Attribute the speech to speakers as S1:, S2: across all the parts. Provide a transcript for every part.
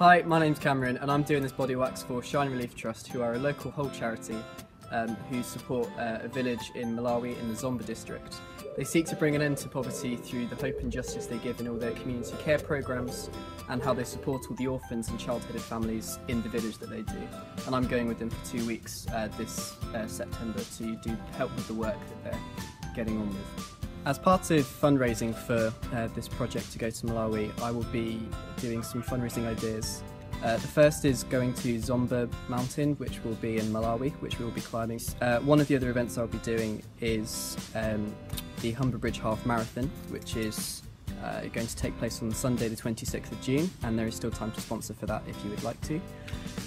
S1: Hi, my name's Cameron, and I'm doing this body wax for Shine Relief Trust, who are a local Hull charity um, who support uh, a village in Malawi in the Zomba district. They seek to bring an end to poverty through the hope and justice they give in all their community care programs and how they support all the orphans and child-headed families in the village that they do. And I'm going with them for two weeks uh, this uh, September to do help with the work that they're getting on with. As part of fundraising for uh, this project to go to Malawi, I will be doing some fundraising ideas. Uh, the first is going to Zomba Mountain, which will be in Malawi, which we will be climbing. Uh, one of the other events I'll be doing is um, the Humber Bridge Half Marathon, which is uh, going to take place on Sunday, the 26th of June, and there is still time to sponsor for that if you would like to.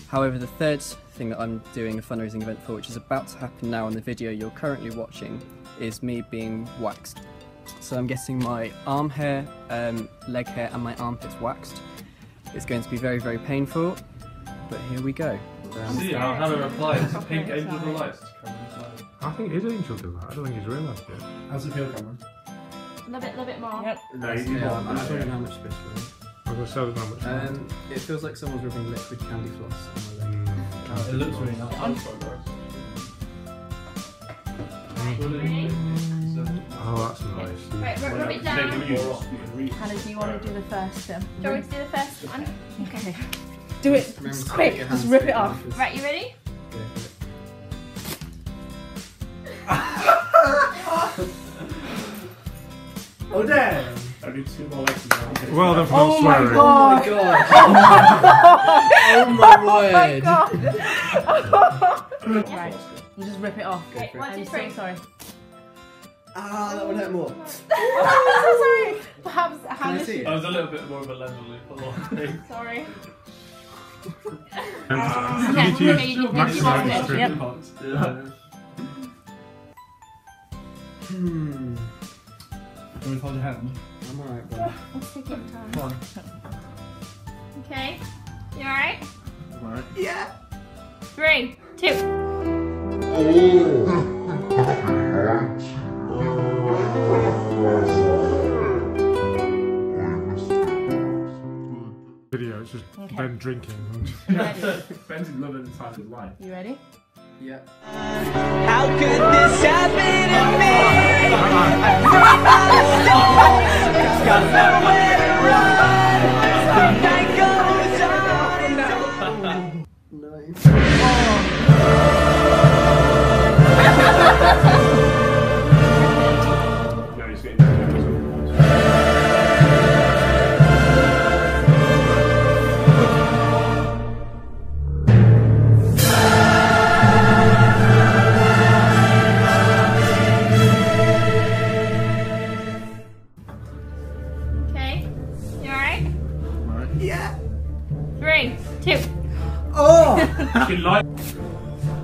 S1: However, the third thing that I'm doing a fundraising event for, which is about to happen now in the video you're currently watching, is me being waxed. So I'm getting my arm hair, um, leg hair, and my armpits waxed. It's going to be very, very painful, but here we go. Um,
S2: See, I'll have a reply. It's pink angel of the lights.
S3: I think his angel did that. I don't think he's realised it.
S2: How's it feel, Cameron?
S4: A little bit, little bit more.
S5: Yep.
S2: No, you
S1: yeah,
S2: yeah,
S1: I'm not showing how much this was.
S3: I was going to how much.
S1: Um, it feels like someone's rubbing liquid candy floss on my leg.
S3: Mm.
S2: It looks really nice.
S3: Oh, that's nice.
S4: Right, rub, rub it down.
S5: Hannah, do you want to do the first um,
S4: you want me to do the first one?
S5: Okay. Do it
S1: Remember to
S5: quick.
S1: put your
S5: Just
S1: hands
S5: rip it off.
S1: on
S4: Right, you ready?
S2: Oh, damn! I need two more legs now.
S3: Well done for
S5: Oh
S3: not
S5: my
S3: swearing.
S5: god.
S1: oh my word!
S5: Right. You just rip it off.
S4: Okay, one, two,
S5: I'm so
S4: three.
S5: sorry.
S1: Ah, that would hurt more.
S5: Oh, I'm so sorry. Perhaps
S1: Can I
S5: Hannah
S1: see it?
S2: I was a little bit more of a level loop.
S5: Sorry.
S3: And
S4: Okay,
S3: you need
S4: okay, you
S3: use
S4: can- you can
S3: maximum
S4: use it.
S3: strip.
S5: Yep.
S1: Hmm.
S2: Can we hold your hand?
S1: I'm alright, bro.
S5: Let's take your time.
S2: Come on.
S4: Okay. You alright?
S2: I'm Alright. Yeah.
S4: Three, two.
S3: Video, it's just
S5: Okay.
S3: Ben drinking.
S2: Ben's in love at the time of his life.
S5: You ready?
S1: Yeah.
S6: How could this happen to me? Got nowhere to run. Night goes on.
S1: No.
S2: No,
S6: Yeah.
S4: Three, two. Oh.
S2: She like.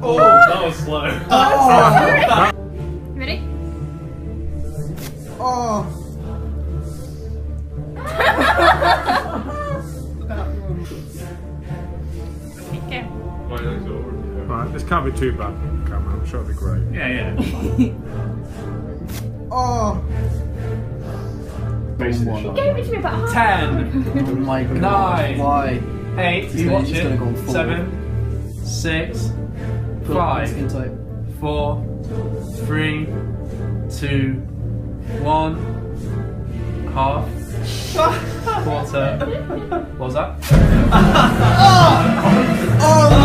S2: Oh, that was slow. Oh.
S4: You ready? Oh. Okay.
S2: My legs are already hurt.
S3: Right, this can't be too bad, Cameron. I'm sure it'll be great.
S2: Yeah, yeah. Oh. Basically,
S4: You gave it to me about half.
S2: Ten,
S1: Oh my god.
S2: Nine.
S1: Why?
S2: eight,
S1: It's
S2: you
S1: gonna-
S2: watch
S1: gonna go on
S2: it. Seven, six,
S1: Put
S2: Five.
S1: Skin tight.
S2: four, three, two, one, half, quarter. What was that?
S1: Oh my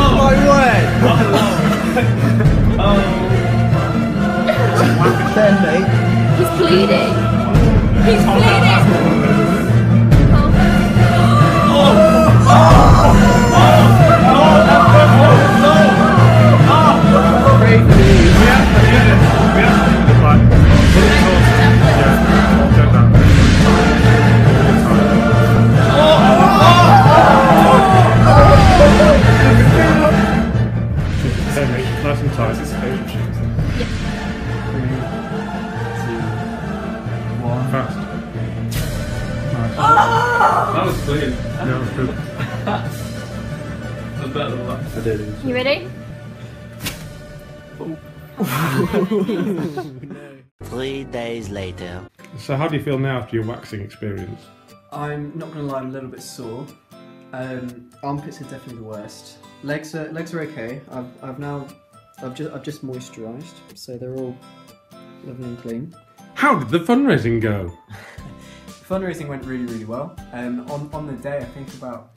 S3: Hey, mate, nice and tight. Fast. Nice.
S2: That was clean.
S3: Yeah, that was good.
S2: That was better than that.
S1: I did.
S4: You ready?
S6: Three days later.
S3: So, how do you feel now after your waxing experience?
S1: I'm not gonna lie, I'm a little bit sore. Um, armpits are definitely the worst. Legs are legs are okay. I've I've now I've just I've just moisturised, so they're all lovely and clean.
S3: How did the fundraising go?
S1: Fundraising went really really well. Um, on on the day, I think about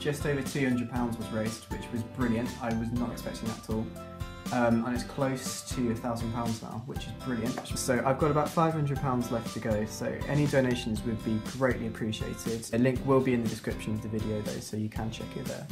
S1: just over two hundred pounds was raised, which was brilliant. I was not expecting that at all. Um, and it's close to a thousand pounds now, which is brilliant. So I've got about five hundred pounds left to go. So any donations would be greatly appreciated. A link will be in the description of the video though, so you can check it there.